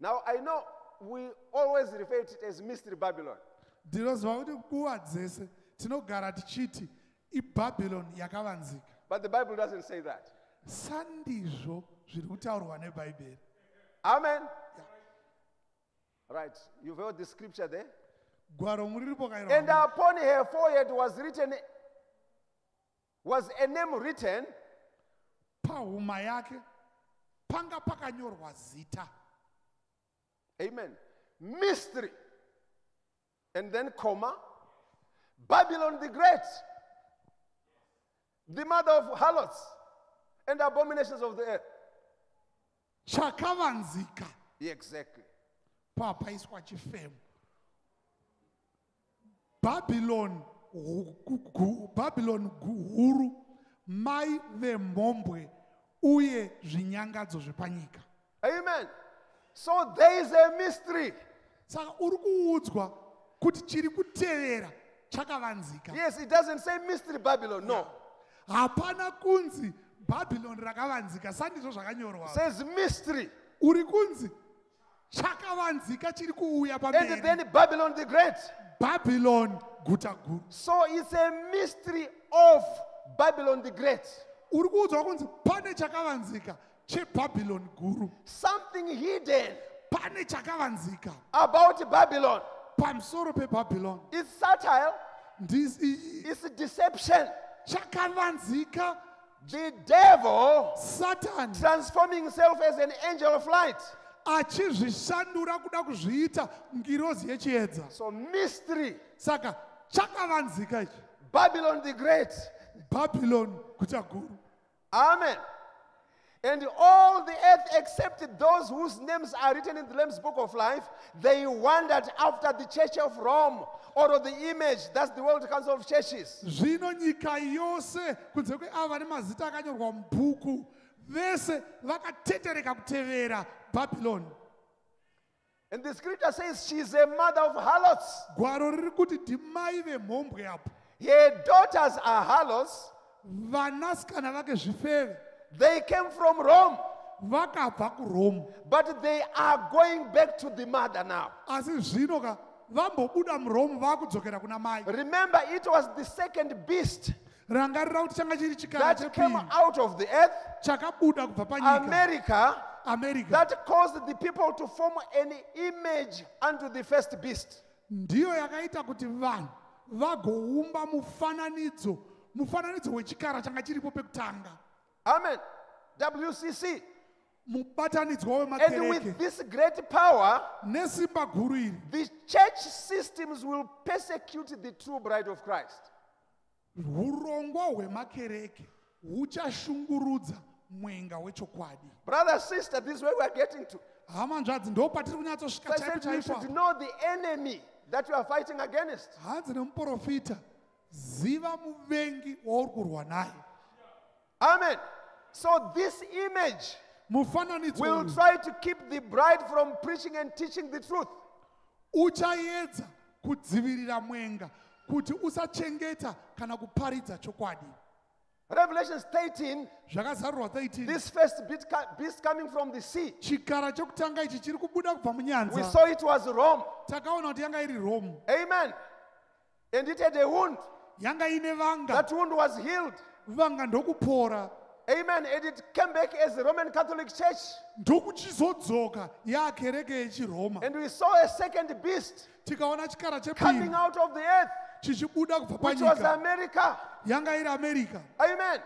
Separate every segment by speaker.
Speaker 1: Now, I know we always refer to it as Mystery Babylon.
Speaker 2: ndinoziva kuti nguva dzese tinogara tichiti ibhabhironi yakavanzika
Speaker 1: But the Bible doesn't say that.
Speaker 2: sandizvo zviri kutaurwa nebhaibheri
Speaker 1: Amen. Right. You've heard the scripture there.
Speaker 2: gwaro muriripo
Speaker 1: And
Speaker 2: kairwa
Speaker 1: upon her forehead was written, was a name written,
Speaker 2: pahuma yake panga pakanyorwa zita
Speaker 1: Amen. Mystery. And then comma, Babylon the Great, the mother of harlots and abominations of the earth.
Speaker 2: chakavanzika
Speaker 1: Exactly.
Speaker 2: papaiswa chifemo bhabhironi hu- gu- gu- bhabhironi gu- huru mai vemhombwe uye zvinyangadzo zvepanyika
Speaker 1: Amen. So there is a mystery.
Speaker 2: saka uri kuudzwa kuti chiri kutevera chakavanzika
Speaker 1: Yes, it doesn't say mystery Babylon. No.
Speaker 2: hapana kunzi bhabhironi rakavanzika sandizvo zvakanyorwa
Speaker 1: says mystery.
Speaker 2: uri kunzi chakavanzika chiri kuuya
Speaker 1: And
Speaker 2: pamberi
Speaker 1: then Babylon the Great.
Speaker 2: bhabhironi guta guru
Speaker 1: So it's a mystery of Babylon the Great.
Speaker 2: uri kuudzwa kunzi pane chakavanzika chebhabhironi guru
Speaker 1: Something hidden
Speaker 2: pane chakavanzika
Speaker 1: about Babylon.
Speaker 2: pamusoro pebhabhironi
Speaker 1: It's satire,
Speaker 2: ndisi
Speaker 1: it's deception.
Speaker 2: chakavanzika
Speaker 1: The devil
Speaker 2: satan
Speaker 1: transforming himself as an angel of light.
Speaker 2: achizvishandura kuda kuzviita ngirozi yechiedza
Speaker 1: So, mystery.
Speaker 2: saka chakavanzika ichi
Speaker 1: Babylon the Great.
Speaker 2: babylon guta guru
Speaker 1: Amen. And all the earth except those whose names are written in the Lamb's book of life, they wandered after the church of Rome or of the image. That's the World Council of Churches.
Speaker 2: zvino nyika yose kunze kweava nemazita akanyorwa mubhuku vese vakatetereka kutevera bhabhironi
Speaker 1: And the scripture says she's a mother of harlots.
Speaker 2: gwaro riri kuti ndimai vemhombwe apo
Speaker 1: Her daughters are harlots.
Speaker 2: vanasikana vake zvifeve
Speaker 1: They came from Rome,
Speaker 2: vakabva kurome
Speaker 1: but they are going back to the mother now.
Speaker 2: asi zvino ka vambobuda murome vakudzokera kuna mai.
Speaker 1: Remember, it was the second beast
Speaker 2: rangarira kuti changa chiri chikara
Speaker 1: that came out of the earth,
Speaker 2: chakabuda kubva panyika.
Speaker 1: America,
Speaker 2: america.
Speaker 1: that caused the people to form an image unto the first beast.
Speaker 2: ndiyo yakaita kuti vanhu vagoumba mufananidzo mufananidzo wechikara changa chiripo pekutanga
Speaker 1: Amen. WCC.
Speaker 2: mubatanidzwa
Speaker 1: And
Speaker 2: wemakereke
Speaker 1: with this great power,
Speaker 2: nesimba guru iri
Speaker 1: the church systems will persecute the true bride of Christ.
Speaker 2: urongwa hwemakereke huchashungurudza mwenga wechokwadi
Speaker 1: Brother, sister, this is where we are getting to.
Speaker 2: hama nzvadzi ndo patiri
Speaker 1: So
Speaker 2: kunyatsosvika
Speaker 1: I
Speaker 2: chaipo
Speaker 1: said you
Speaker 2: chaipo
Speaker 1: should know the enemy that you are fighting against.
Speaker 2: hanzi nemuprofita ziva muvengi wauri kurwa naye
Speaker 1: Amen. So this image will try to keep the bride from preaching and teaching the truth.
Speaker 2: uchaedza kudzivirira mwenga kuti usachengeta kana kuparidza chokwadi
Speaker 1: Revelations 13,
Speaker 2: zvakazarurwa 13
Speaker 1: this first beast coming from the sea,
Speaker 2: chikara chokutanga ichi chiri kubuda kubva
Speaker 1: we saw it was Rome.
Speaker 2: takaona kuti yanga iri rome
Speaker 1: Amen. And it had a wound.
Speaker 2: yanga ine vanga
Speaker 1: That wound was healed. Amen. And it came back as the Roman Catholic Church.
Speaker 2: ndokuchizodzoka yakereke yechiroma
Speaker 1: And we saw a second beast
Speaker 2: tikaona chikara
Speaker 1: coming out of the earth,
Speaker 2: chichibuda kubva
Speaker 1: which was
Speaker 2: panyika
Speaker 1: America.
Speaker 2: yanga iri america
Speaker 1: Amen.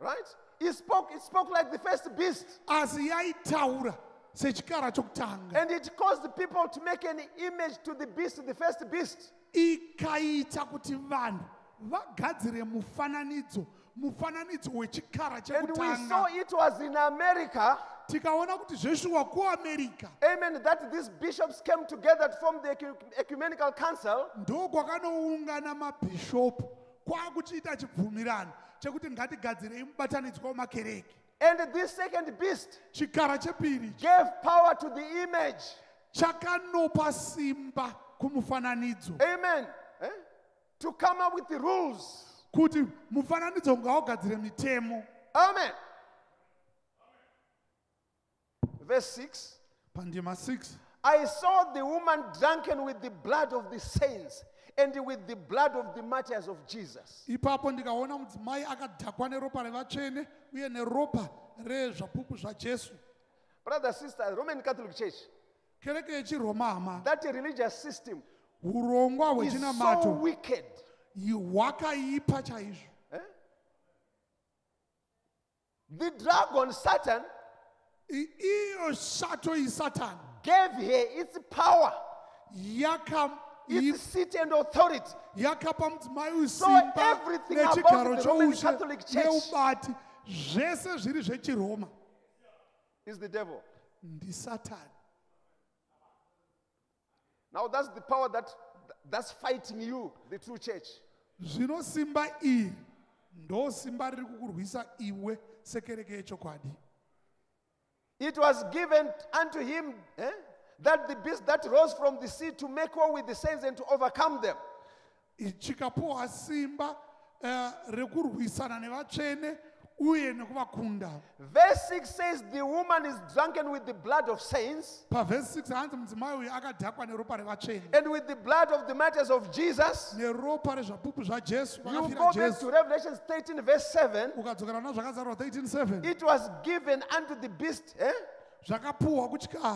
Speaker 1: Right? It spoke, it spoke like the first beast.
Speaker 2: asi yaitaura sechikara chokutanga
Speaker 1: And it caused the people to make an image to the beast, the first beast.
Speaker 2: ikaita kuti vanhu vagadzire mufananidzo mufananidzo wechikara
Speaker 1: And we saw
Speaker 2: chekutanga
Speaker 1: it was in America.
Speaker 2: tikaona kuti zveshuwa kuamerica
Speaker 1: Amen. That these bishops came together to form the ecu- ecumenical council.
Speaker 2: ndokwakanoungana mabhishopu kwakuchiita chibvumirano chekuti ngatigadzirei mubatanidzwa wemakereke
Speaker 1: And this second beast
Speaker 2: chikara chepiri
Speaker 1: gave power to the image.
Speaker 2: chakanopa simba kumufananidzo
Speaker 1: Amen. Eh? To come up with the rules.
Speaker 2: Kuti mufananidzo ngaugadzire mitemo
Speaker 1: Amen. Verse 6.
Speaker 2: pandima 6
Speaker 1: I saw the woman drunken with the blood of the saints and with the blood of the martyrs of Jesus.
Speaker 2: ipapo ndikaona mudzimai akadhakwa neropa revatsvene uye neropa rezvapupu zvajesu
Speaker 1: Brother, sister, Roman Catholic Church,
Speaker 2: kereke yechiroma hama
Speaker 1: that religious system
Speaker 2: urongwa
Speaker 1: is so wicked.
Speaker 2: Hwakaipa chaizvo eh?
Speaker 1: The dragon, Satan,
Speaker 2: iyo shato isatani
Speaker 1: gave her its power,
Speaker 2: yaka-
Speaker 1: its seat and authority.
Speaker 2: yakapa mudzimai uyu
Speaker 1: So everything
Speaker 2: nechigaro
Speaker 1: about the Roman
Speaker 2: choushe
Speaker 1: Catholic Church-
Speaker 2: neubati zvese zviri zvechiroma
Speaker 1: Is the devil.
Speaker 2: ndisatani
Speaker 1: Now that's the power that that's fighting you, the true church.
Speaker 2: zvino simba ndo simba riri kukurwisa iwe sekereke yechokwadi
Speaker 1: It was given unto him eh, that the beast that rose from the sea to make war with the saints and to overcome them.
Speaker 2: chikapuwa simba eh, rekurwisana nevatsvene uye
Speaker 1: Verse 6 says, The woman is drunken with the blood of saints
Speaker 2: pavhesi 6 hanzi mudzimai uyu akadhakwa neropa revatsvene
Speaker 1: and with the blood of the martyrs of Jesus.
Speaker 2: neropa rezvapupu zvajesu
Speaker 1: You go back to Revelation 13, verse 7.
Speaker 2: ukadzokera na zvakazarwa 187
Speaker 1: It was given unto the beast eh,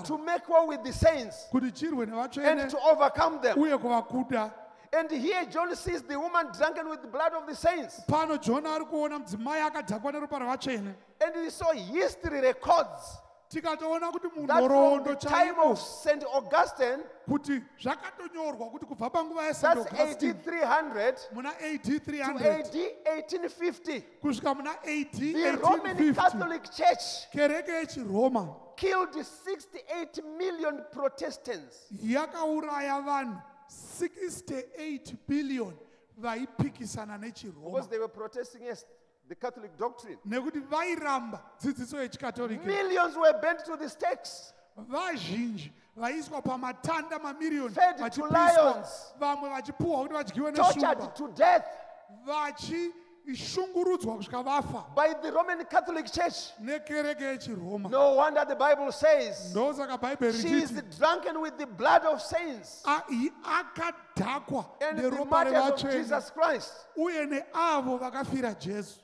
Speaker 1: to make war with the saints
Speaker 2: kuti chirwe
Speaker 1: and to overcome them.
Speaker 2: uye kuvakuda
Speaker 1: And here John sees the woman drunken with the blood of the saints.
Speaker 2: pano jona ari kuona mudzimai akadhakwa neropa revatsvene
Speaker 1: And so history records
Speaker 2: tikatoona kuti
Speaker 1: that from
Speaker 2: munhoroondo
Speaker 1: the time of St. Augustine,
Speaker 2: kuti zvakatonyorwa kuti kubva panguva
Speaker 1: that's
Speaker 2: yasaint
Speaker 1: AD
Speaker 2: augustine
Speaker 1: 300
Speaker 2: muna ad
Speaker 1: to
Speaker 2: 300
Speaker 1: AD 1850,
Speaker 2: kusvika muna ad
Speaker 1: the Roman
Speaker 2: 1850
Speaker 1: Catholic Church
Speaker 2: kereke yechiroma
Speaker 1: killed 68 million Protestants.
Speaker 2: yakauraya vanhu 68 billion vaipikisana nechiroma
Speaker 1: Because they were protesting against the Catholic doctrine.
Speaker 2: nekuti vairamba dzidziso
Speaker 1: Millions were bent to the stakes.
Speaker 2: vazhinji vaiswa pamatanda mamiriyoni
Speaker 1: Fed to
Speaker 2: vachipiswa
Speaker 1: lions.
Speaker 2: vamwe vachipuhwa kuti vadyiwe
Speaker 1: tortured to death
Speaker 2: vachishungurudzwa kusvika vafa
Speaker 1: by the Roman Catholic Church.
Speaker 2: nekereke yechiroma
Speaker 1: No wonder the Bible says
Speaker 2: ndosaka bhaibheri
Speaker 1: she is drunken with the blood of saints
Speaker 2: "A- i- akadhakwa neropa
Speaker 1: martyrs of
Speaker 2: revatsvene
Speaker 1: Jesus Christ.
Speaker 2: uye neavo vakafira jesu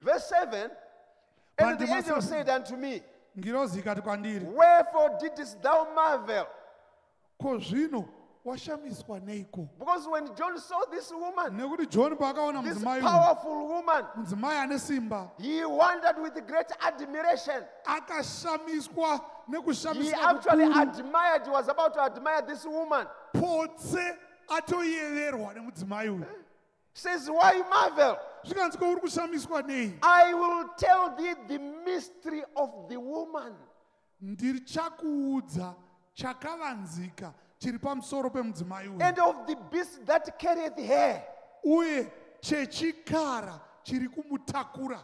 Speaker 1: Verse 7 And the angel said unto me,
Speaker 2: ngirozi ikati kwandiri
Speaker 1: Wherefore didst thou marvel?
Speaker 2: ko zvino washamiswa neiko
Speaker 1: Because when John saw this woman,
Speaker 2: nekuti john paakaona
Speaker 1: this
Speaker 2: mudzimai
Speaker 1: powerful woman,
Speaker 2: mudzimai ane simba
Speaker 1: he wondered with great admiration.
Speaker 2: akashamiswa
Speaker 1: He
Speaker 2: nekushamiswa
Speaker 1: actually
Speaker 2: kukuru
Speaker 1: admired, he was about to admire this woman.
Speaker 2: potse atoyeverwa nemudzimai uyu
Speaker 1: Says, Why marvel?
Speaker 2: zvikanzi ko uri kushamiswa nei
Speaker 1: I will tell thee the mystery of the woman.
Speaker 2: ndirichakuudza chakavanzika chiri pamusoro pemudzimai uyu.
Speaker 1: And of the beast that carrieth her,
Speaker 2: uye chechikara chiri kumutakura.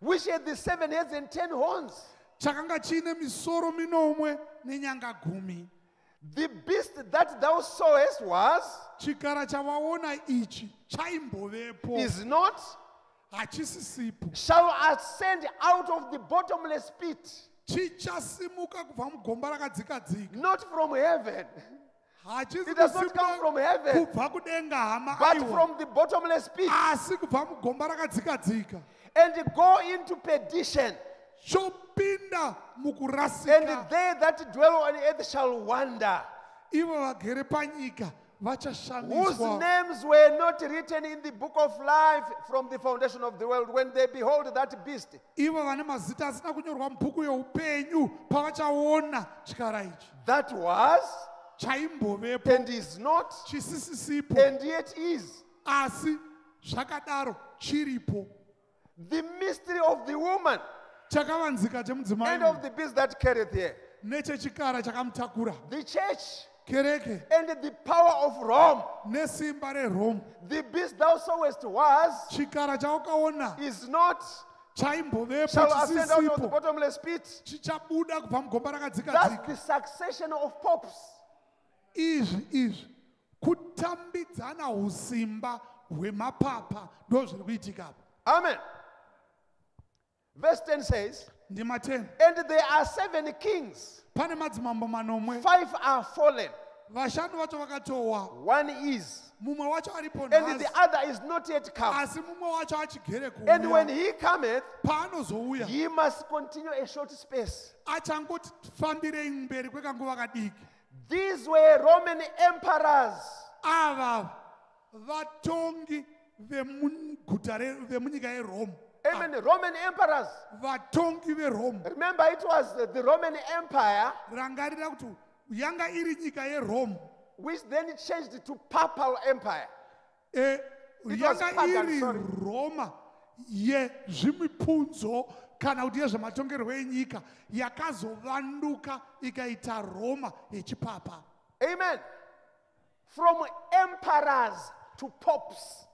Speaker 1: Which had the seven heads and ten horns.
Speaker 2: chakanga chiine misoro minomwe nenyanga gumi.
Speaker 1: The beast that thou sawest was,
Speaker 2: chikara chavaona ichi chaimbovepo.
Speaker 1: is not,
Speaker 2: hachisisipo.
Speaker 1: shall ascend out of the bottomless pit,
Speaker 2: chichasimuka kubva mugomba rakadzikadzika.
Speaker 1: Not from heaven. It does not come from heaven, but from the bottomless pit,
Speaker 2: asi kubva mugomba rakadzikadzika.
Speaker 1: And go into perdition. And they that dwell on earth shall wander,
Speaker 2: ivo vagere panyika
Speaker 1: whose names were not written in the book of life from the foundation of the world when they behold that beast.
Speaker 2: ivo vane mazita asina kunyorwa mubhuku yeupenyu pavachaona chikara ichi.
Speaker 1: That was?
Speaker 2: Chaimbovepo
Speaker 1: and is not,
Speaker 2: chisisisipo.
Speaker 1: And yet is.
Speaker 2: asi zvakadaro chiripo.
Speaker 1: The mystery of the woman
Speaker 2: chakavanzika chemudzimai
Speaker 1: and of the beast that carrieth her.
Speaker 2: nechechikara chakamutakura.
Speaker 1: The church
Speaker 2: kereke
Speaker 1: and the power of Rome.
Speaker 2: nesimba rerome
Speaker 1: The beast thou sawest was,
Speaker 2: chikara chaukaona
Speaker 1: is not,
Speaker 2: chaimbovepo
Speaker 1: shall ascend out of the
Speaker 2: chisisipo
Speaker 1: bottomless pit.
Speaker 2: chichabuda kubva mugomba
Speaker 1: That's
Speaker 2: rakadzikadzika
Speaker 1: the succession of popes.
Speaker 2: izvi izvi kutambidzana usimba hwemapapa ndo zviri kuitika apa
Speaker 1: Amen. Verse 10 says,
Speaker 2: ndima 10
Speaker 1: And there are seven kings.
Speaker 2: Pane madzimambo manomwe
Speaker 1: Five are fallen.
Speaker 2: vashanu vacho vakatowa
Speaker 1: One is.
Speaker 2: mumwe wacho aripo
Speaker 1: And the other is not yet come.
Speaker 2: asi mumwe wacho achigere
Speaker 1: And when
Speaker 2: kuuya
Speaker 1: he cometh,
Speaker 2: paanozouya
Speaker 1: he must continue a short space.
Speaker 2: achangoti fambirei mberi kwekanguva kadiki
Speaker 1: These were Roman emperors.
Speaker 2: ava vatongi vemuguta vemunyika yerome
Speaker 1: Amen. Roman emperors.
Speaker 2: vatongi verome
Speaker 1: Remember, it was the- Roman Empire
Speaker 2: rangarira kuti yanga iri nyika yerome
Speaker 1: which then changed to Papal Empire.
Speaker 2: e,
Speaker 1: was
Speaker 2: yanga iri roma yezvimipfunzo kana kuti yezvematongerwo enyika yakazovanduka ikaita roma yechipapa
Speaker 1: Amen. From emperors to popes.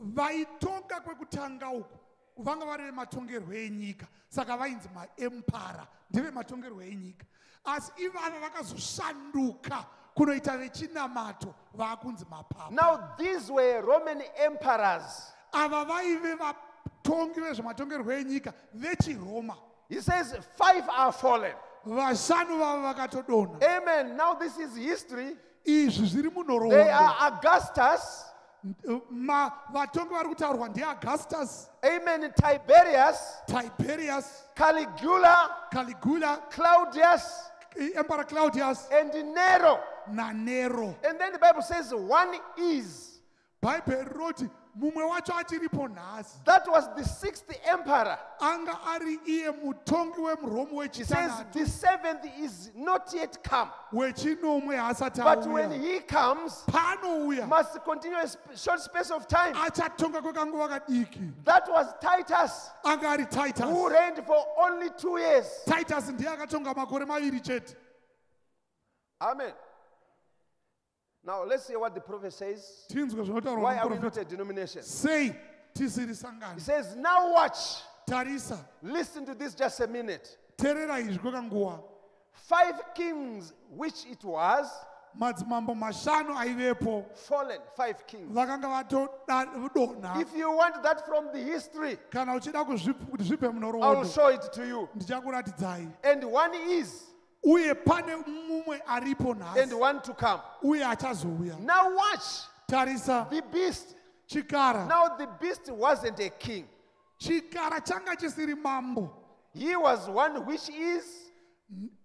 Speaker 2: vaitonga kwekutanga uku vanga vari vematongerwo enyika saka vainzi maempara ndevematongerwo enyika asi ivava vakazoshanduka kunoita vechinamato vaakunzi mapapa
Speaker 1: Now, these were Roman emperors.
Speaker 2: ava vaive vatongi vezvematongerwo enyika vechiroma
Speaker 1: He says, five are fallen.
Speaker 2: vashanu vava vakatodonha
Speaker 1: Amen. Now, this is history.
Speaker 2: izvi zviri
Speaker 1: They
Speaker 2: munhoroondo
Speaker 1: are Augustus.
Speaker 2: Ma- vatongi vari kutaurwa ndiaugustus
Speaker 1: Amen. Tiberius,
Speaker 2: tiberius
Speaker 1: Caligula,
Speaker 2: caligula
Speaker 1: Claudius,
Speaker 2: emperor claudius
Speaker 1: and Nero.
Speaker 2: nanero
Speaker 1: And then the Bible says one is.
Speaker 2: bhaibheri roti mumwe wacho achiripo nhasi
Speaker 1: That was the sixth emperor.
Speaker 2: anga ari iye
Speaker 1: He says the seventh is not yet come. But when he comes, must continue a short space of time.
Speaker 2: achatonga kwekanguva kadiki
Speaker 1: That was Titus,
Speaker 2: ari
Speaker 1: who reigned for only two years.
Speaker 2: titus ndiye akatonga makore maviri chete
Speaker 1: Amen. Now let's hear what the prophet says. Why are we not a denomination?
Speaker 2: tisiri
Speaker 1: He says, Now watch.
Speaker 2: tarisa
Speaker 1: Listen to this just a minute.
Speaker 2: teerera izvi kwekanguva
Speaker 1: Five kings, which it was,
Speaker 2: madzimambo mashanu aivepo
Speaker 1: fallen, five kings.
Speaker 2: vakanga vatodonha
Speaker 1: If you want that from the history,
Speaker 2: kana uchida kuzvip- kuti zvipe
Speaker 1: I'll show it to you.
Speaker 2: ndichakuratidzai
Speaker 1: And one is,
Speaker 2: uye pane mumwe aripo
Speaker 1: and
Speaker 2: nhasi
Speaker 1: one to come.
Speaker 2: uye achazouya.
Speaker 1: Now watch.
Speaker 2: Tarisa
Speaker 1: the beast.
Speaker 2: chikara.
Speaker 1: Now the beast wasn't a king.
Speaker 2: chikara changa chisiri mambo.
Speaker 1: He was one which is,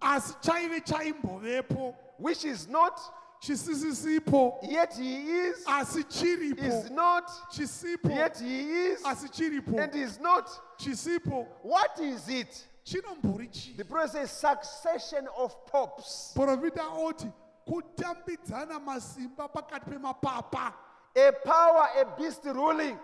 Speaker 2: asi chaive chaimbovepo.
Speaker 1: which is not,
Speaker 2: chisisisipo.
Speaker 1: yet he is,
Speaker 2: asi
Speaker 1: is not,
Speaker 2: chisipo.
Speaker 1: yet he is,
Speaker 2: asi chiripo.
Speaker 1: and is not.
Speaker 2: chisipo.
Speaker 1: What is it?
Speaker 2: Chinombori chii
Speaker 1: The prophet says succession of popes,
Speaker 2: profita oti kutambidzana masimba pakati pemapapa
Speaker 1: a power, a beast ruling.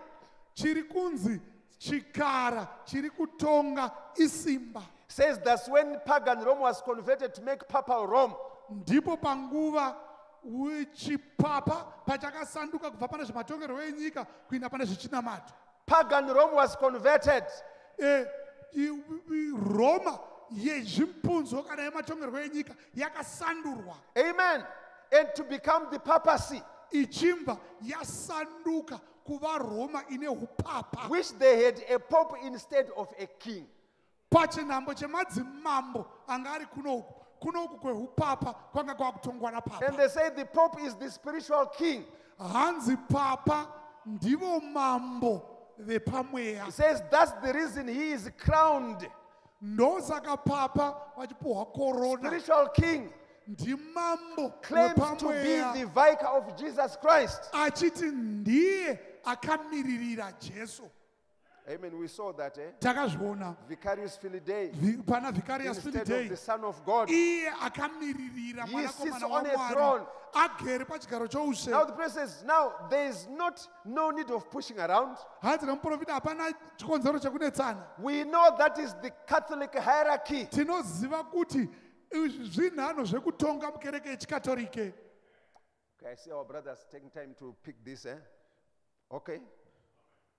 Speaker 2: chiri kunzi chikara chiri kutonga isimba
Speaker 1: Says that's when pagan Rome was converted to make papal Rome.
Speaker 2: ndipo panguva chipapa pachakasanduka kubva pane zvematongerwo enyika kuenda pane zvechinamato
Speaker 1: Pagan Rome was converted.
Speaker 2: e, roma yezvimpunzo kana yematongerwo enyika yakasandurwa
Speaker 1: Amen. And to become the papacy,
Speaker 2: ichimbva yasanduka kuva roma ine upapa
Speaker 1: which they had a pope instead of a king.
Speaker 2: pachinhambo chemadzimambo anga ari kunoku kunoku kweupapa kwanga kwakutongwa
Speaker 1: And
Speaker 2: napapa
Speaker 1: they say the pope is the spiritual king.
Speaker 2: hanzi papa ndivo mambo
Speaker 1: He says that's the reason he is crowned
Speaker 2: ndosaka papa vachipuhwa korona
Speaker 1: spiritual king.
Speaker 2: ndimambo
Speaker 1: Claims to be the vicar of Jesus Christ.
Speaker 2: achiti ndiye akamiririra jesu
Speaker 1: Amen. We saw that, eh?
Speaker 2: takazviona
Speaker 1: Vicarious
Speaker 2: Vi- pana vicarius
Speaker 1: instead of the Son of God.
Speaker 2: iye akamiririra
Speaker 1: He
Speaker 2: mwanakomana
Speaker 1: sits on a
Speaker 2: wamwari
Speaker 1: throne.
Speaker 2: agere pachigaro choushe
Speaker 1: Now the prayer says, now there is not no need of pushing around.
Speaker 2: hanzi nemuprofita hapana chikonzero chekunetsana
Speaker 1: We know that is the Catholic hierarchy.
Speaker 2: tinoziva kuti izvi zvinhanho zvekutonga mukereke yechikatolike
Speaker 1: Okay, I see our brothers taking time to pick this, eh? Okay.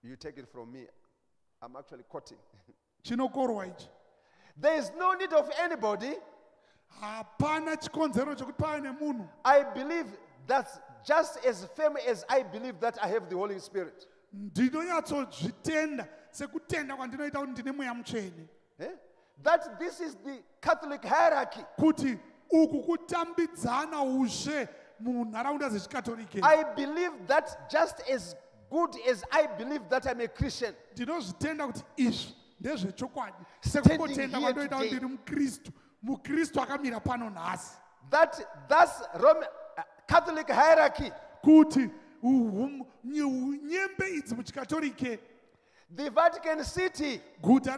Speaker 1: You take it from me. I'm actually quoting.
Speaker 2: chinokorwa ichi
Speaker 1: There is no need of anybody.
Speaker 2: hapana chikonzero chekuti pave nemunhu
Speaker 1: I believe that's just as firm as I believe that I have the Holy Spirit.
Speaker 2: ndinonyatsozvitenda sekutenda kwandinoita kuti ndine mweya mutsvene
Speaker 1: Eh? that this is the Catholic hierarchy.
Speaker 2: kuti uku kutambidzana ushe munharaunda dzechikatolike
Speaker 1: I believe that just as good as I believe that I'm a Christian,
Speaker 2: ndinozvitenda kuti izvi ndezvechokwadi.
Speaker 1: Standing
Speaker 2: sekungotenda
Speaker 1: here
Speaker 2: kwandoita
Speaker 1: today.
Speaker 2: kuti ndiri mukristu mukristu akamira pano nhasi.
Speaker 1: That thus Roman uh, Catholic hierarchy,
Speaker 2: kuti uhum- nye- nyembe idzi muchikatolike.
Speaker 1: The Vatican City
Speaker 2: guta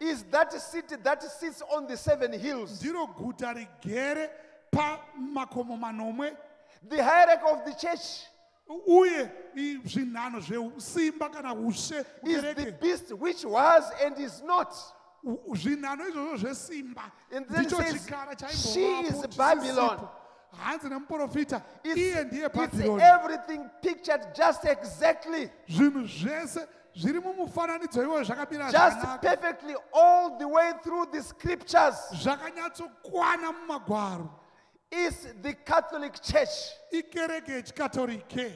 Speaker 1: is that city that sits on the seven hills.
Speaker 2: ndiro guta rigere pamakomo manomwe.
Speaker 1: The hierarchy of the church
Speaker 2: uye zvinhanho zveusimba kana ushe
Speaker 1: is the beast which was and is not.
Speaker 2: Zvinhanho izvozvo zvesimba ndicho chikara
Speaker 1: "She is
Speaker 2: chaimbovapo
Speaker 1: Babylon."
Speaker 2: chisisipo hanzi nemuprofita
Speaker 1: It's,
Speaker 2: iye ndiye
Speaker 1: it's
Speaker 2: bhabhironi
Speaker 1: everything pictured just exactly,
Speaker 2: zvinhu zvese zviri mumufananidzo iwoyo zvakamira
Speaker 1: just perfectly all the way through the scriptures.
Speaker 2: Zvakanyatsokwana mumagwaro
Speaker 1: is the Catholic Church.
Speaker 2: ikereke yechikatolike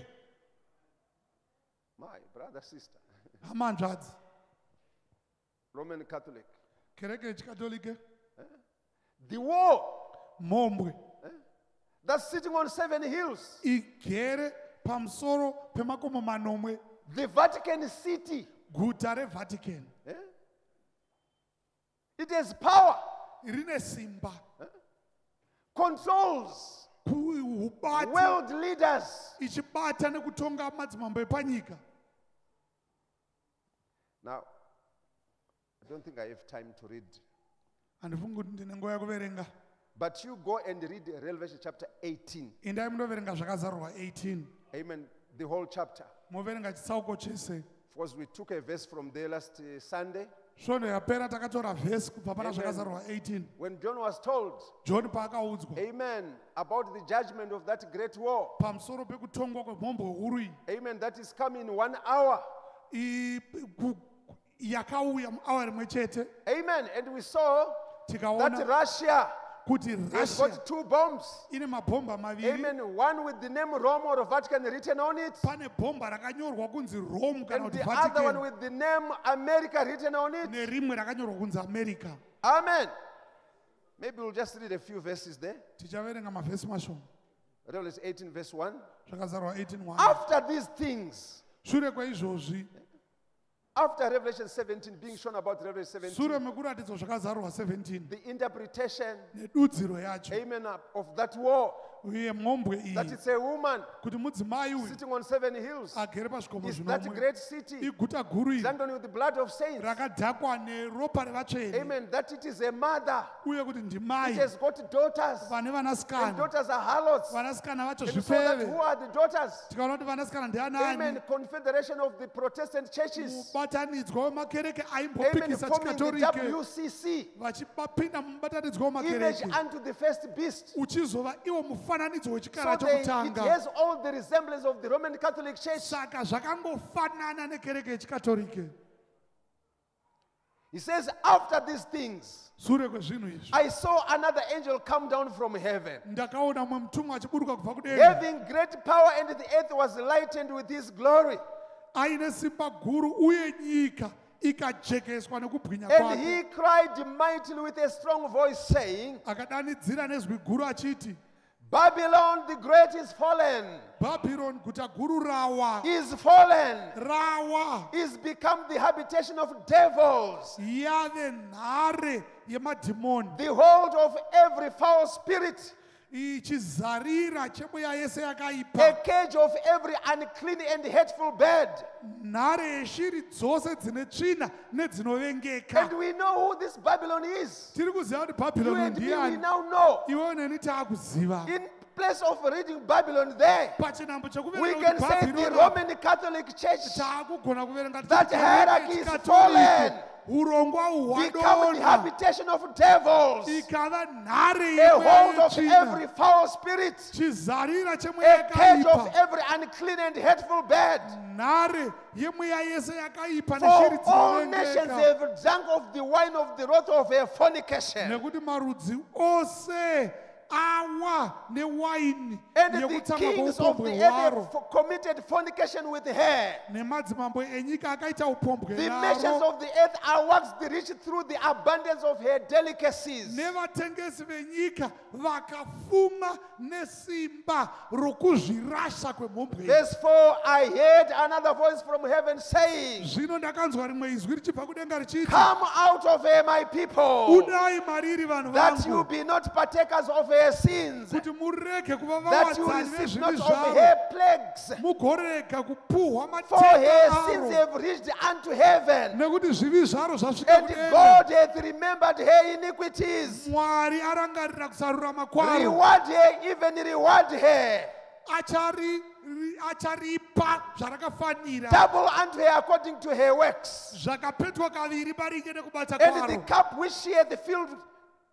Speaker 1: My brother, sister,
Speaker 2: hamanzvadzi
Speaker 1: Roman Catholic.
Speaker 2: kereke yechikatolike eh?
Speaker 1: The war.
Speaker 2: Mhombwe eh?
Speaker 1: that's sitting on seven hills.
Speaker 2: igere pamusoro pemakomo manomwe.
Speaker 1: The Vatican City.
Speaker 2: guta revhatican eh?
Speaker 1: It has power,
Speaker 2: rine simba
Speaker 1: controls world leaders.
Speaker 2: ichibata nekutonga madzimambo epanyika
Speaker 1: Now, I don't think I have time to read,
Speaker 2: handifungi kuti ndine nguva yekuverenga
Speaker 1: but you go and read Revelation chapter 18.
Speaker 2: endai mundoverenga zvakazarurwa 18
Speaker 1: Amen. The whole chapter.
Speaker 2: moverenga chitsauko chese
Speaker 1: Because we took a verse from there last uh, Sunday.
Speaker 2: Svondo yapera takatora vhesi kubva pana zvakazarurwa 18
Speaker 1: When John was told,
Speaker 2: john paakaudzwa
Speaker 1: Amen, about the judgment of that great war.
Speaker 2: pamusoro pekutongwa kwemhombo huru iyi
Speaker 1: Amen. That is coming in one hour.
Speaker 2: i- ku- yakauya muawa rimwe chete
Speaker 1: Amen. And we saw that
Speaker 2: tikaona
Speaker 1: Russia
Speaker 2: kuti russia
Speaker 1: got two bombs.
Speaker 2: ine mabhomba maviri
Speaker 1: Amen. One with the name Rome or Vatican written on it,
Speaker 2: pane bhomba rakanyorwa kunzi rome kana
Speaker 1: and
Speaker 2: kuti
Speaker 1: the other one
Speaker 2: vatican
Speaker 1: with the name America written on it.
Speaker 2: nerimwe rakanyorwa kunzi america
Speaker 1: Amen. Maybe we'll just read a few verses there.
Speaker 2: tichaverenga mavhesi mashoma
Speaker 1: Revelation 18, verse 1.
Speaker 2: zvakazarwa 18
Speaker 1: After these things,
Speaker 2: shure kwaizvozvi
Speaker 1: after Revelation 17 being shown about Revelation
Speaker 2: sure
Speaker 1: 17,
Speaker 2: mekuratidzwa zvakazarwa 17
Speaker 1: the interpretation,
Speaker 2: nedudziro yacho
Speaker 1: amen, of that war,
Speaker 2: uye mhombwe
Speaker 1: that
Speaker 2: iyi
Speaker 1: it's a woman
Speaker 2: kuti mudzimai uyu
Speaker 1: sitting on seven hills,
Speaker 2: agere pazvikomo
Speaker 1: is that
Speaker 2: zvinomwe
Speaker 1: great city,
Speaker 2: iguta guru iri
Speaker 1: done with the blood of saints.
Speaker 2: rakadhakwa neropa revatsvene
Speaker 1: Amen. That it is a mother.
Speaker 2: uye kuti
Speaker 1: It
Speaker 2: ndimai
Speaker 1: has got daughters.
Speaker 2: vane
Speaker 1: And
Speaker 2: vanasikana
Speaker 1: daughters are harlots.
Speaker 2: vanasikana vacho
Speaker 1: And so that who
Speaker 2: zvifeve
Speaker 1: are the daughters?
Speaker 2: tikaona kuti vanasikana
Speaker 1: Amen.
Speaker 2: ndianani
Speaker 1: Confederation of the Protestant churches.
Speaker 2: Mubatanidzwa wemakereke
Speaker 1: Amen.
Speaker 2: aimbopikisa
Speaker 1: Forming the
Speaker 2: chikatolike
Speaker 1: WCC.
Speaker 2: mubatanidzwa wemakereke
Speaker 1: unto the first beast.
Speaker 2: uchizova iwo mufananidzo wechikara
Speaker 1: they, it has all the resemblance of the Roman Catholic Church.
Speaker 2: saka zvakangofanana nekereke yechikatolike
Speaker 1: He says, after these things,
Speaker 2: sure kwezvinhu izvi
Speaker 1: I saw another angel come down from heaven,
Speaker 2: ndakaona mwe mutumwa achiburuka kubva kudenga
Speaker 1: having great power, and the earth was lightened with his glory.
Speaker 2: Aine simba guru uye nyika ikajekeswa nekubwinya
Speaker 1: And
Speaker 2: kwake.
Speaker 1: he cried mightily with a strong voice, saying,
Speaker 2: akadanidzira nezwi guru achiti
Speaker 1: Babylon the great is fallen,
Speaker 2: bhabhironi guta guru rawa.
Speaker 1: Is fallen,
Speaker 2: rawa.
Speaker 1: Is become the habitation of devils,
Speaker 2: yave nhare yemadhimoni.
Speaker 1: The hold of every foul spirit,
Speaker 2: ichizarira chemweya yese
Speaker 1: a
Speaker 2: yakaipa
Speaker 1: cage of every unclean and hateful bird.
Speaker 2: nhare yeshiri dzose dzine tsvina nedzinovengeka
Speaker 1: And we know who this Babylon is.
Speaker 2: tiri kuziva kuti
Speaker 1: we
Speaker 2: ndiani
Speaker 1: now know.
Speaker 2: iwewo neni taakuziva
Speaker 1: In place of reading Babylon there, we can say the Roman Catholic Church That hierarchy is fallen.
Speaker 2: Urongwa
Speaker 1: become the
Speaker 2: hwadona
Speaker 1: habitation of devils,
Speaker 2: ikava nhare
Speaker 1: a hold of
Speaker 2: yemweya
Speaker 1: every foul spirit,
Speaker 2: chizarira chemweya
Speaker 1: a cage of
Speaker 2: yakaipa
Speaker 1: every unclean and hateful bird.
Speaker 2: nhare yemweya yese yakaipa
Speaker 1: For
Speaker 2: neshiri
Speaker 1: all nations
Speaker 2: dzinovengeka
Speaker 1: have drunk of the wine of the wrath of her fornication.
Speaker 2: nekuti marudzi ose
Speaker 1: And the kings of the earth committed fornication with her.
Speaker 2: nemadzimambo enyika akaita upombwe
Speaker 1: The
Speaker 2: naro
Speaker 1: of the earth are waxed rich through the abundance of her delicacies.
Speaker 2: nevatengesi venyika vakafuma nesimba rokuzvirasha kwemhombwe
Speaker 1: Verse 4 I heard another voice from heaven saying,
Speaker 2: zvino ndakanzwa rimwe izwi richibva kudenga richiti
Speaker 1: Come out of her, my people,
Speaker 2: budai mariri vanhu
Speaker 1: that you be not partakers of her sins,
Speaker 2: kuti murege kuva
Speaker 1: that you
Speaker 2: vawadzani
Speaker 1: receive
Speaker 2: vezvivi
Speaker 1: not of
Speaker 2: zvavo
Speaker 1: her plagues.
Speaker 2: mugorega kupuhwa
Speaker 1: For her
Speaker 2: mateka
Speaker 1: sins
Speaker 2: aro
Speaker 1: have reached unto heaven,
Speaker 2: nekuti zvivi zvaro zvasvika
Speaker 1: and
Speaker 2: kudenga
Speaker 1: God hath remembered her iniquities.
Speaker 2: mwari arangarira kusarurama kwaro
Speaker 1: Reward her, even reward her.
Speaker 2: achari ri- acharipa zvarakafanira
Speaker 1: Double unto her according to her works.
Speaker 2: zvakapetwa kaviri maringe nekubata
Speaker 1: And the
Speaker 2: kwaro
Speaker 1: cup which she had filled,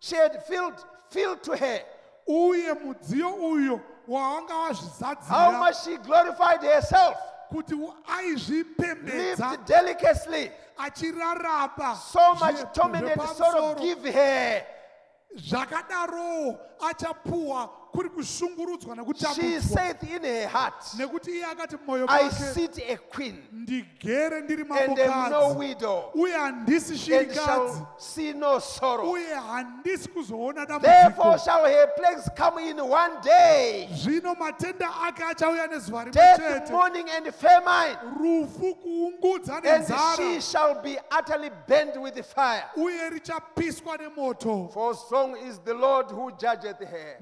Speaker 1: she had filled, filled to her.
Speaker 2: Uye mudziyo uyo wawanga
Speaker 1: How
Speaker 2: wazvizadzira
Speaker 1: much she glorified herself,
Speaker 2: kuti aizvipembedza
Speaker 1: lived delicately,
Speaker 2: achirarama
Speaker 1: so much tormented sorrow give her.
Speaker 2: zvakadarowo achapuwa
Speaker 1: She saith in her heart,
Speaker 2: nekuti iye akati mumwoyo
Speaker 1: I sit a queen and am no widow and shall see no sorrow.
Speaker 2: uye handisi kuzoona
Speaker 1: Therefore shall her plagues come in one day.
Speaker 2: zvino matenda ake achauya nezuva rimwe
Speaker 1: Death, mourning, and famine. And she shall be utterly burned with fire.
Speaker 2: uye richapiswa nemoto
Speaker 1: For strong is the Lord who judgeth her.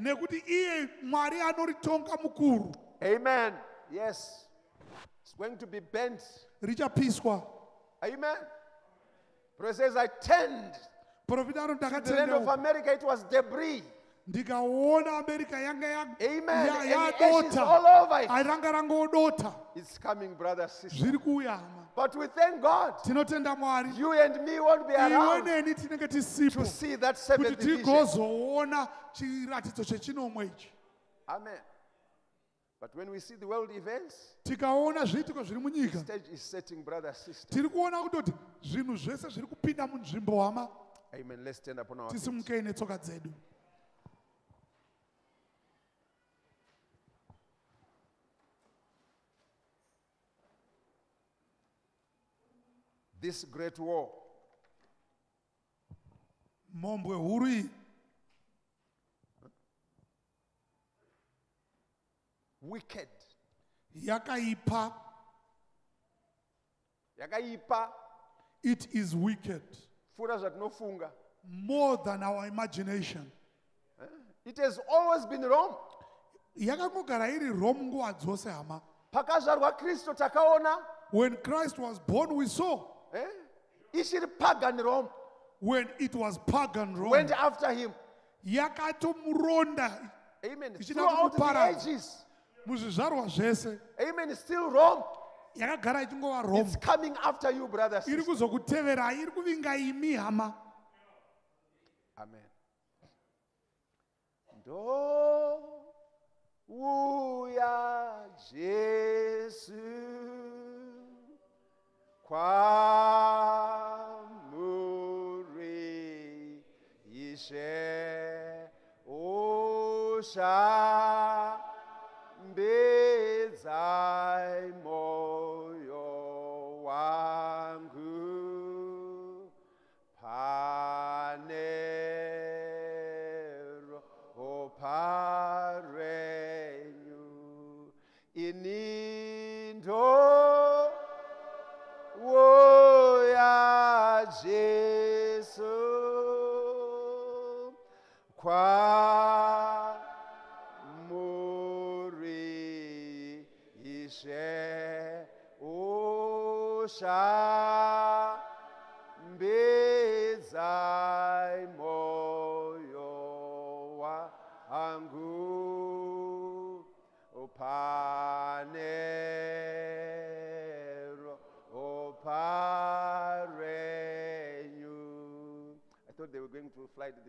Speaker 2: Nekuti mwari anoritonga mukuru
Speaker 1: Amen. Yes. It's going to be bent.
Speaker 2: richapiswa
Speaker 1: Amen. But it says, I turned
Speaker 2: profita ano
Speaker 1: the land of America, it was debris.
Speaker 2: ndikaona amerika yanga ya-
Speaker 1: Amen.
Speaker 2: ya-
Speaker 1: And ashes
Speaker 2: yadota
Speaker 1: all over it.
Speaker 2: ranga rangodota
Speaker 1: It's coming, brother, sister.
Speaker 2: zviri
Speaker 1: But we thank God.
Speaker 2: tinotenda mwari
Speaker 1: You and me won't be
Speaker 2: iwe
Speaker 1: around
Speaker 2: neni tinenge
Speaker 1: to
Speaker 2: tisipo
Speaker 1: see that
Speaker 2: kuti
Speaker 1: seventh division.
Speaker 2: tigozoona chiratidzo chechinomwe ichi
Speaker 1: Amen. But when we see the world events,
Speaker 2: tikaona zviitiko zviri munyika
Speaker 1: stage is setting, brother, sister.
Speaker 2: tiri kuona kutoti zvinhu zvese zviri kupinda munzvimbo hama
Speaker 1: Amen. Let's stand upon our feet.
Speaker 2: tisimukei netsoka dzedu
Speaker 1: This great war.
Speaker 2: Mhombwe huru
Speaker 1: wicked.
Speaker 2: Yakaipa.
Speaker 1: Yakaipa.
Speaker 2: It is wicked.
Speaker 1: Fura zvatinofunga
Speaker 2: more than our imagination. Eh?
Speaker 1: It has always been wrong
Speaker 2: yakangogara iri rome nguva dzose hama.
Speaker 1: Pakazvarwa kristu takaona.
Speaker 2: When christ was born we saw
Speaker 1: eh, ichiri pagan rome?
Speaker 2: When it was pagan rome.
Speaker 1: Went after him.
Speaker 2: Yakatomuronda
Speaker 1: amen. Throughout the ages.
Speaker 2: Muzvizvarwa zvese
Speaker 1: amen. Still rome.
Speaker 2: Yakagara ichingova rome.
Speaker 1: It's coming after you brothers.
Speaker 2: Iri
Speaker 1: sister.
Speaker 2: kuzokuteverai iri kuvinga imi hama.
Speaker 1: Amen. Ndo uya jesu kwamuri ishe ushambedzai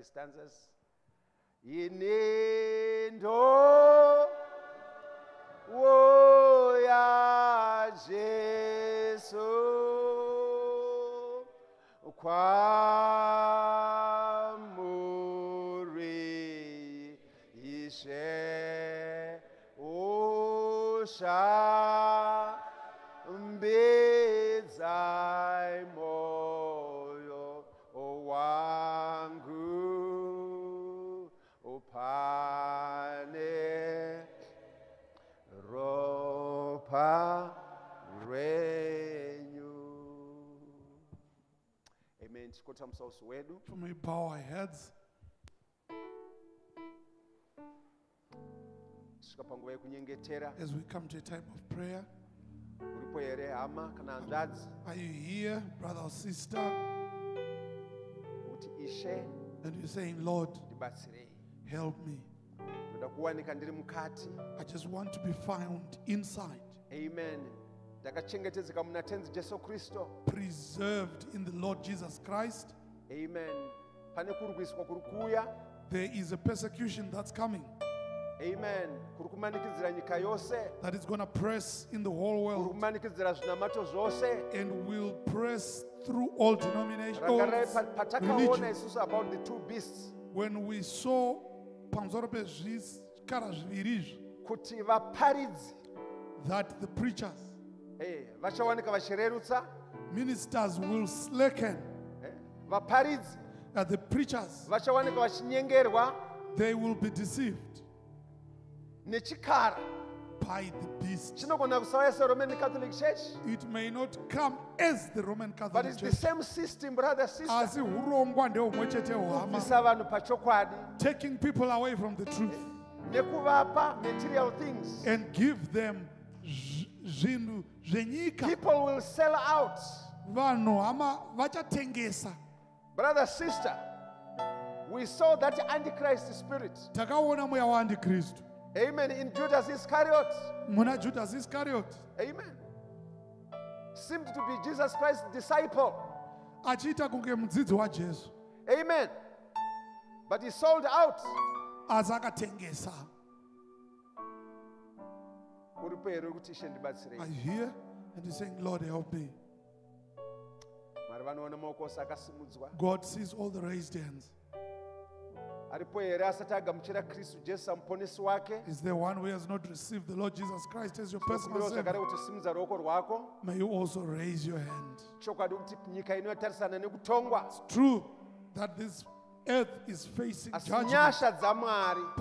Speaker 1: the stanzas. Inindo woya Jesu kwamuri ishe ushambedzai moyo tikothamisa uso wedu
Speaker 2: We may bow our heads
Speaker 1: kusvika panguva yekunyengetera
Speaker 2: as we come to a time of prayer.
Speaker 1: uripo here hama kana hanzvadzi
Speaker 2: Are you here, brother or sister?
Speaker 1: kuti ishe.
Speaker 2: And you're saying, Lord,
Speaker 1: ndibatsirei
Speaker 2: help me.
Speaker 1: ndoda kuwanika ndiri mukati
Speaker 2: I just want to be found inside,
Speaker 1: amen. Ndakachengetedzeka muna tenzi jesu kristu
Speaker 2: preserved in the Lord Jesus Christ.
Speaker 1: amen. Pane kurwiswa kuri kuuya
Speaker 2: There is a persecution that's coming.
Speaker 1: Amen. Kuri kumanikidzira nyika yose.
Speaker 2: That is going to press in the whole world
Speaker 1: kumanikidzira zvinamato zvose.
Speaker 2: and will press through all denominations.
Speaker 1: rangarai
Speaker 2: all
Speaker 1: pa- patakaona
Speaker 2: religions.
Speaker 1: about the two beasts.
Speaker 2: When we saw pamusoro pezvikara zviviri izvi that the preachers,
Speaker 1: eh,
Speaker 2: ministers will slacken,
Speaker 1: eh, vaparidzi.
Speaker 2: That the preachers,
Speaker 1: vachawanika vachinyengerwa
Speaker 2: they will be deceived
Speaker 1: nechikara.
Speaker 2: by the beast.
Speaker 1: chinogona kusauya seroman catholic church?
Speaker 2: It may not come as the Roman Catholic Church.
Speaker 1: but it's the same system brother sister.
Speaker 2: Asi urongwa ndehumwe chete hwama,
Speaker 1: kubvisa vanhu pachokwadi.
Speaker 2: Taking people away from the truth.
Speaker 1: Nekuvapa material things.
Speaker 2: And give them zvinhu zvenyika.
Speaker 1: people will sell out.
Speaker 2: Vanhu hama vachatengesa.
Speaker 1: brother sister we saw that antichrist spirit.
Speaker 2: Takaona mweya waandikristu
Speaker 1: amen. In judas iscariot.
Speaker 2: Muna Judas Iscariot.
Speaker 1: Amen. Seemed to be jesus christ's disciple.
Speaker 2: Achiita kunge mudzidzi wajesu
Speaker 1: amen. But he sold out.
Speaker 2: Asi akatengesa. Are you here? And he's saying, Lord, help me.
Speaker 1: mwari vanoona maoko ose akasimudzwa
Speaker 2: God sees all the raised hands.
Speaker 1: aripo here asati agamuchira kristu jesu samuponesi wake
Speaker 2: Is there one who has not received the Lord Jesus Christ as your personal Savior?
Speaker 1: kuti simudza ruoko rwako
Speaker 2: May you also raise your hand.
Speaker 1: chokwadi kuti nyika inotarisana nekutongwa
Speaker 2: True that this earth is facing judgment,
Speaker 1: nyasha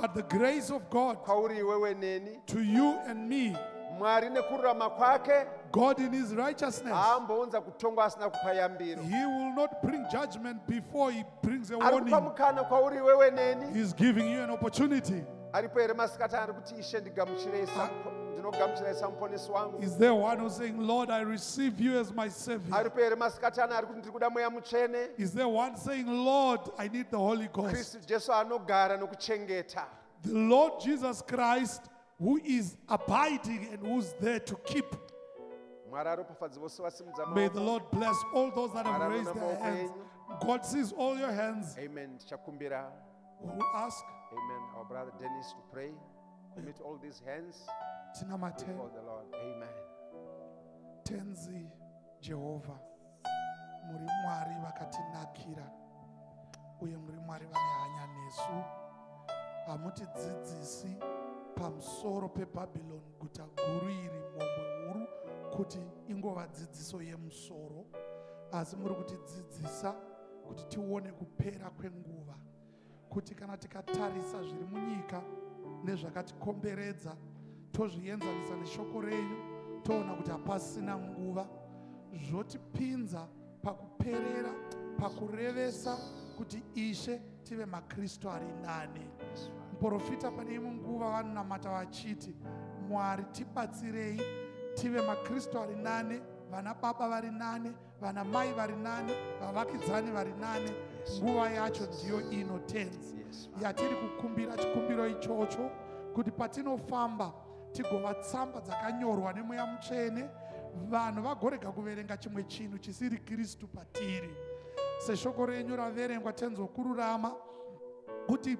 Speaker 2: but the grace of God
Speaker 1: kwauri iwewe neni?
Speaker 2: to you and me,
Speaker 1: mwari nekururama kwake?
Speaker 2: God in His righteousness,
Speaker 1: haambounza kutongwa asina kupa yambiro
Speaker 2: He will not bring judgment before He brings a
Speaker 1: ari kupa
Speaker 2: warning.
Speaker 1: mukana kwauri
Speaker 2: He's giving you an opportunity.
Speaker 1: aripo here masikati ari kuti ishe ndigamuchirei samupo- ndinogamuchirai samuponesi wangu
Speaker 2: Is there one who's saying, Lord, I receive you as my Savior?
Speaker 1: aripo here masikati ano ari kuti ndiri kuda mweya mutsvene.
Speaker 2: Is there one saying, Lord, I need the Holy Ghost?
Speaker 1: kristu jesu anogara nokuchengeta.
Speaker 2: The Lord Jesus Christ, who is abiding and who's there to keep.
Speaker 1: mwari aropafadzi vose vasimudza
Speaker 2: May the Lord bless all those that have raised their hands. God sees all your hands.
Speaker 1: amen.
Speaker 2: Who ask,
Speaker 1: amen. Our brother dennis to pray. Commit all these hands
Speaker 2: Tinamate,
Speaker 1: before the lord. Amen.
Speaker 2: Tenzi, Jehovah. Muri Mwari vakatinakira. Uye muri Mwari vane hanya nesu. Hamutidzidzisi pamusoro pebhabhironi guta guru iri mombe huru kuti ingova dzidziso yemusoro asi muri kutidzidzisa kuti tione kupera kwenguva kuti kana tikatarisa zviri munyika nezvakatikomberedza tozvienzanisa neshoko renyu toona kuti hapasina nguva. Zvotipinza pakuperera pakurevesa kuti ishe tive makristu ari nani. Muprofita pane imwe nguva vanonamata vachiti mwari tibatsirei tive makristu ari nane vana baba vari nane vana mai vari nane vavakidzani vari nane nguva yacho ndiyo ino tenzi.
Speaker 1: Yes
Speaker 2: yatiri kukumbira chikumbiro ichocho kuti patinofamba tigova tsamba dzakanyorwa nemweya mutsvene. Vanhu vagorega kuverenga chimwe chinhu chisiri kristu patiri. Seshoko renyu raverengwa tenzokururama kuti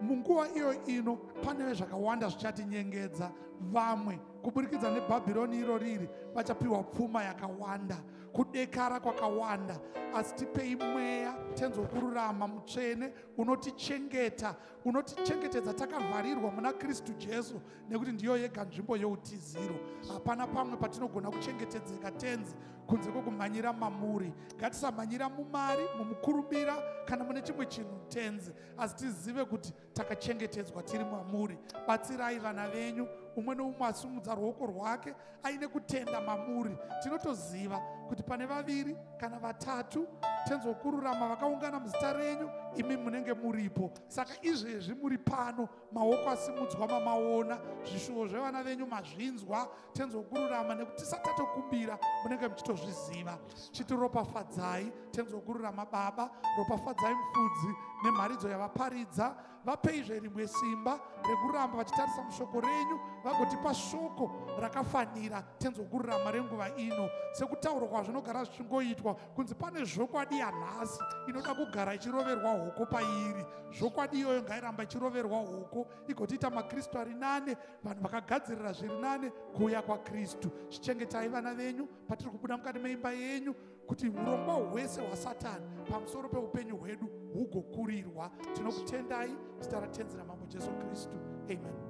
Speaker 2: munguva iyo ino pane zvakawanda zvichatinyengedza vamwe kuburikidza nebhabhironi iro riri vachapiwa pfuma yakawanda. Kudekara kwakawanda. Asi tipei mweya tenzi wokururama mutsvene unotichengeta. Unotichengetedza takavharirwa muna kristu jesu nekuti ndiyo yega nzvimbo yeutiziro hapana pamwe patinogona kuchengetedzeka tenzi kunze kwokumhanyira mamuri. Ngatisamhanyira mumari mumukurumira kana mune chimwe chinhu tenzi. Asi tizive kuti takachengetedzwa tiri mamuri. Batsirai vana venyu umwe noumwe asimudza ruoko rwake aine kutenda mamuri. Tinotoziva kuti pane vaviri kana vatatu tenzi wokururama vakaungana muzita renyu imi munenge muripo. Saka izvezvi muri pano maoko asimudzwa mamaona zvishuwo zvevana venyu mazvinzwa tenzi wokururama nekuti tisati tatokumbira munenge muchitozviziva. Chitiropafadzai tenzi wokururama baba ropafadzai mufudzi nemharidzo yavaparidza. Vapeizve rimwe simba rekuramba vachitarisa mushoko renyu vagotipa shoko rakafanira tenzi wokururama renguva ino. Sekutaurwa kwazvinogara zvichingoitwa. Kunzi pane zvokwadi yanhasi inoda kugara ichiroverwa hoko pairi. Zvokwadi iyoyo ngairamba ichiroverwa hoko igotiita makristu ari nane vanhu vakagadzirira zviri nane kuuya kwakristu. Chichengetai vana venyu patiri kubuda mukati meimba yenyu kuti urongwa hwese hwasatani pamusoro peupenyu hwedu hugokurirwa. Tinokutendai zita ratenzera mambo jesu kristu. Amen.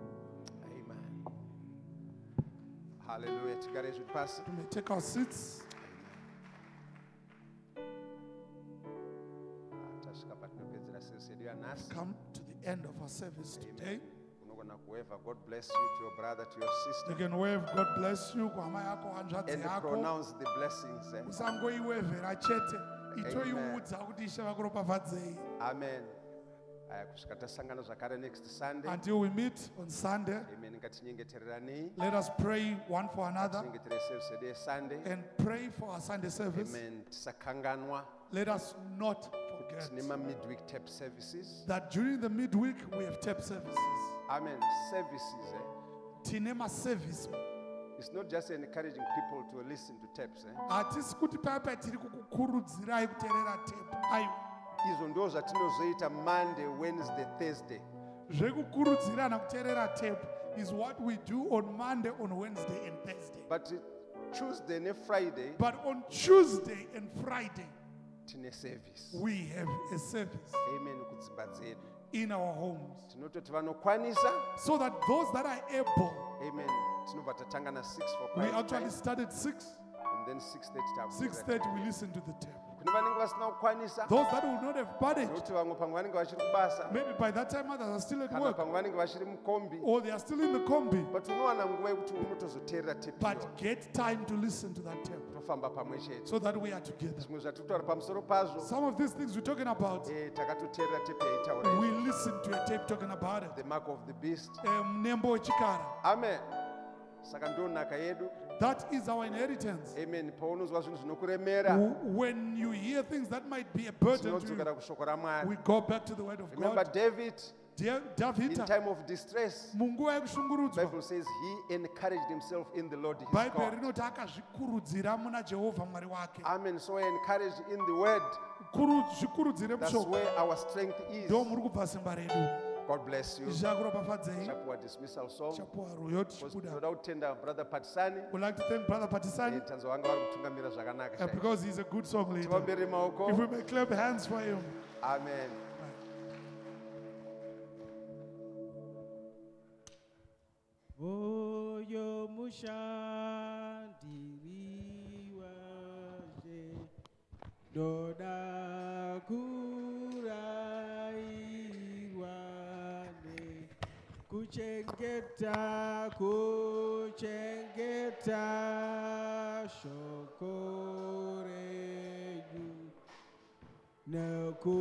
Speaker 1: Hallelujah. Zviri pasi.
Speaker 2: we may take our seats come to the end of our service today.
Speaker 1: Unogona kuweva god bless you to your brother to your
Speaker 2: you
Speaker 1: sister
Speaker 2: can wave god bless you kuhama yako hanzvadzi
Speaker 1: and pronounce the blessings eh?
Speaker 2: usangoiwevhera chete. Itoiudza kuti ishe vakuropafadzei
Speaker 1: amen. Aya kusvika tasangana zvakare next sunday.
Speaker 2: Until we meet on sunday. Let us pray one for another.
Speaker 1: tinyengetere service yedu yesunday
Speaker 2: and pray for our sunday service.
Speaker 1: Amen.
Speaker 2: Let us not forget
Speaker 1: mamidweek tape services.
Speaker 2: That during the midweek we have tape services.
Speaker 1: Amen. Services eh?
Speaker 2: tine maservice
Speaker 1: it's not just encouraging people to listen to tapes eh?
Speaker 2: hatisi kuti paya patiri kukukurudzirai kuteerera tape aiwa
Speaker 1: izvo ndo zvatinozoita monday wednesday thursday.
Speaker 2: Zvekukurudzirana kuteerera tape is what we do on monday on wednesday and thursday.
Speaker 1: But tuesday and Friday.
Speaker 2: but on tuesday and friday
Speaker 1: tine service
Speaker 2: we have a service
Speaker 1: amen kudzimba dzedu
Speaker 2: in our homes.
Speaker 1: Tinototi vanokwanisa?
Speaker 2: So that those that are able
Speaker 1: amen. Tinobva tatanga na 6 for
Speaker 2: we actually
Speaker 1: time,
Speaker 2: start at 6
Speaker 1: and then 630
Speaker 2: 6.30 we listen to the tape
Speaker 1: vanenge vasina kukwanisa
Speaker 2: those that will not have budget
Speaker 1: nokuti vamwe pamwe vanenge vachiri kubasa
Speaker 2: maybe by that time others are still at
Speaker 1: kana
Speaker 2: work.
Speaker 1: pamwe vanenge vachiri mukombi
Speaker 2: or they are still in the combi
Speaker 1: but unowana nguva yekuti unotozoteerera tepiyo
Speaker 2: but get time to listen to that tape
Speaker 1: tofamba pamwe chete
Speaker 2: so that we are together.
Speaker 1: Zvimwe zvatiri kutaura pamusoro pazvo
Speaker 2: some of these things we're talking about
Speaker 1: eh, takatoteerera tepi yaitaura
Speaker 2: we
Speaker 1: izvi.
Speaker 2: listen to a tape talking about it.
Speaker 1: The mark of the beast.
Speaker 2: Wechikara
Speaker 1: amen. Saka yedu
Speaker 2: that is our inheritance.
Speaker 1: Amen. Paunonzwa zvinhu zvinokuremera.
Speaker 2: When you hear things that might be a burden to you
Speaker 1: tinodzokera kushoko ramwari.
Speaker 2: we go back to the word of
Speaker 1: remember
Speaker 2: god.
Speaker 1: David?
Speaker 2: Dear
Speaker 1: in
Speaker 2: davhida
Speaker 1: time of distress.
Speaker 2: Munguva yekushungurudzwa.
Speaker 1: Bible says he encouraged himself in the lord his
Speaker 2: bhaibheri
Speaker 1: God.
Speaker 2: rinoti akazvikurudzira muna jehovha mwari wake.
Speaker 1: Amen. So encouraged in the word.
Speaker 2: Kuru- zvikurudzire
Speaker 1: that's
Speaker 2: mushoko
Speaker 1: where our strength is.
Speaker 2: Ndo muri kubva simba redu
Speaker 1: god bless you.
Speaker 2: Zvakuropafadzei
Speaker 1: chapuwa dismissal song.
Speaker 2: Chapuwa rwuyo
Speaker 1: Because
Speaker 2: tichibuda
Speaker 1: tinoda kutenda brother patisani.
Speaker 2: Would like to thank brother patisani.
Speaker 1: Eh, tanzwa vari kutungamira zvakanaka
Speaker 2: uh,
Speaker 1: chaizvo.
Speaker 2: because he's a good song leader.
Speaker 1: Tivambere maoko.
Speaker 2: If we may clap hands for him.
Speaker 1: Amen.
Speaker 3: Oyo mushandiri wazve ndoda kurayirwa kuchengeta kuchengeta shoko renyu neku